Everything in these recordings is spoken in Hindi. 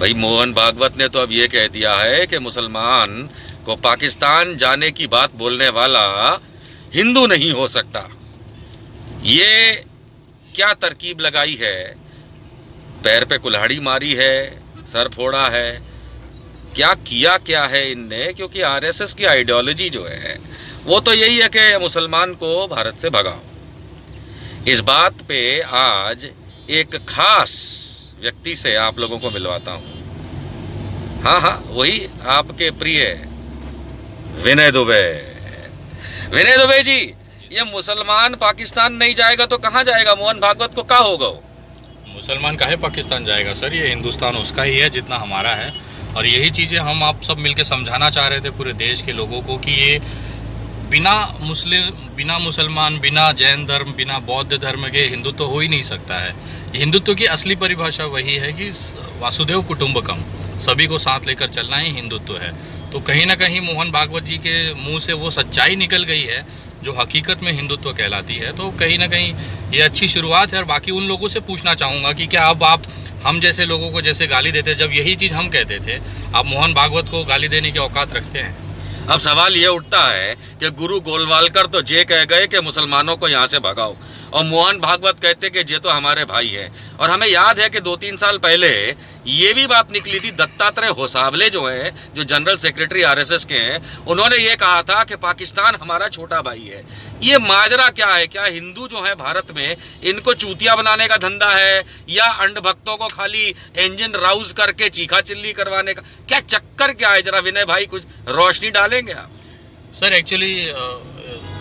भाई मोहन भागवत ने तो अब ये कह दिया है कि मुसलमान को पाकिस्तान जाने की बात बोलने वाला हिंदू नहीं हो सकता। ये क्या तरकीब लगाई है? पैर पे कुल्हाड़ी मारी है, सर फोड़ा है। क्या किया क्या है इनने? क्योंकि आरएसएस की आइडियोलॉजी जो है, वो तो यही है कि मुसलमान को भारत से भगाओ। इस बात पे आज एक खास व्यक्ति से आप लोगों को मिलवाता हूँ। हाँ हाँ वही आपके प्रिय विनय दुबे। विनय दुबे जी, ये मुसलमान पाकिस्तान नहीं जाएगा तो कहाँ जाएगा? मोहन भागवत को क्या होगा वो? मुसलमान काहे पाकिस्तान जाएगा? सर, ये हिंदुस्तान उसका ही है जितना हमारा है। और यही चीज़ें हम आप सब मिलके समझाना चाह रहे थे पूरे देश के लोगों को कि ये बिना मुस्लिम, बिना मुसलमान, बिना जैन धर्म, बिना बौद्ध धर्म के हिंदुत्व हो ही नहीं सकता है। हिंदुत्व की असली परिभाषा वही है कि वासुदेव कुटुंबकम, सभी को साथ लेकर चलना ही हिंदुत्व है। तो कहीं ना कहीं मोहन भागवत जी के मुँह से वो सच्चाई निकल गई है, जो हकीकत में हिंदुत्व कहलाती है। तो कहीं ना कहीं ये अच्छी शुरुआत है और बाकी उन लोगों से पूछना चाहूँगा कि क्या अब आप, हम जैसे लोगों को जैसे गाली देते, जब यही चीज़ हम कहते थे, आप मोहन भागवत को गाली देने की औकात रखते हैं? अब सवाल ये उठता है कि गुरु गोलवालकर तो जे कह गए कि मुसलमानों को यहाँ से भगाओ। और मोहन भागवत कहते कि जे तो हमारे भाई है। और हमें याद है कि दो तीन साल पहले ये भी बात निकली थी दत्तात्रेय होसाबले जो है, जो जनरल सेक्रेटरी आरएसएस के हैं, उन्होंने ये कहा था कि पाकिस्तान हमारा छोटा भाई है। ये माजरा क्या है? क्या हिंदू जो है भारत में, इनको चूतिया बनाने का धंधा है या अंड भक्तों को खाली इंजन राउज करके चीखा चिल्ली करवाने का? क्या चक्कर क्या है? जरा विनय भाई कुछ रोशनी डालेंगे आप? Sir actually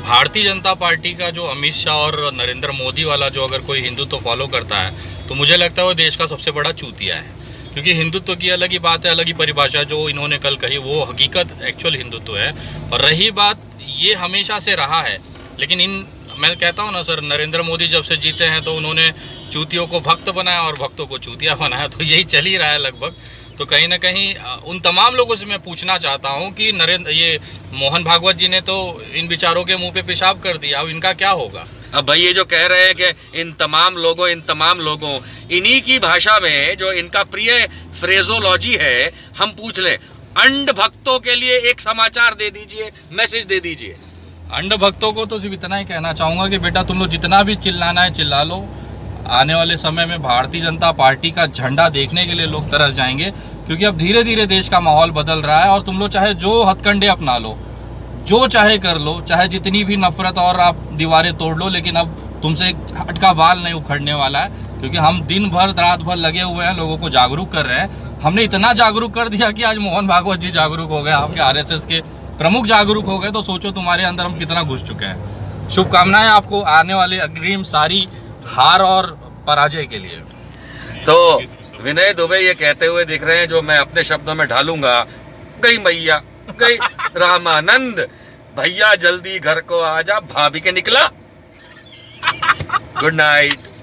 Bharatiya Janata party का जो अमित शाह और नरेंद्र मोदी वाला जो अगर कोई हिंदुत्व तो फॉलो करता है तो मुझे लगता है वो देश का सबसे बड़ा चूतिया है। क्योंकि हिंदुत्व तो की अलग ही बात है, अलग ही परिभाषा जो इन्होंने कल कही, वो हकीकत एक्चुअल हिंदुत्व तो है। और रही बात, ये हमेशा से रहा है। लेकिन इन, मैं कहता हूँ ना सर, नरेंद्र मोदी जब से जीते हैं तो उन्होंने चूतियों को भक्त बनाया और भक्तों को चूतिया बनाया तो यही चल ही रहा है लगभग। तो कहीं ना कहीं उन तमाम लोगों से मैं पूछना चाहता हूँ कि नरेंद्र ये मोहन भागवत जी ने तो इन विचारों के मुँह पे पेशाब कर दिया अब इनका क्या होगा? अब भाई ये जो कह रहे हैं कि इन तमाम लोगों इन तमाम लोगों इन्हीं की भाषा में जो इनका प्रिय फ्रेजोलॉजी है हम पूछ लें अंड भक्तों के लिए एक समाचार दे दीजिए मैसेज दे दीजिए। अंड भक्तों को तो सिर्फ़ इतना ही कहना चाहूँगा कि बेटा तुम लोग जितना भी चिल्लाना है चिल्ला लो। आने वाले समय में भारतीय जनता पार्टी का झंडा देखने के लिए लोग तरस जाएँगे, क्योंकि अब धीरे धीरे देश का माहौल बदल रहा है और तुम लोग चाहे जो हथकंडे अपना लो, जो चाहे कर लो, चाहे जितनी भी नफरत और आप दीवारें तोड़ लो, लेकिन अब तुमसे एक हटका बाल नहीं उखड़ने वाला है, क्योंकि हम दिन भर रात भर लगे हुए हैं, लोगों को जागरूक कर रहे हैं। हमने इतना जागरूक कर दिया कि आज मोहन भागवत जी जागरूक हो गए, आपके आरएसएस के प्रमुख जागरूक हो गए तो सोचो तुम्हारे अंदर हम कितना घुस चुके हैं। शुभकामनाएँ आपको, आने वाले अग्रिम सारी हार और पराजय के लिए। तो विनय दुबे ये कहते हुए दिख रहे हैं जो मैं अपने शब्दों में ढालूँगा गई मैया गई रामानंद भैया जल्दी घर को आ जा भाभी के निकला। Good night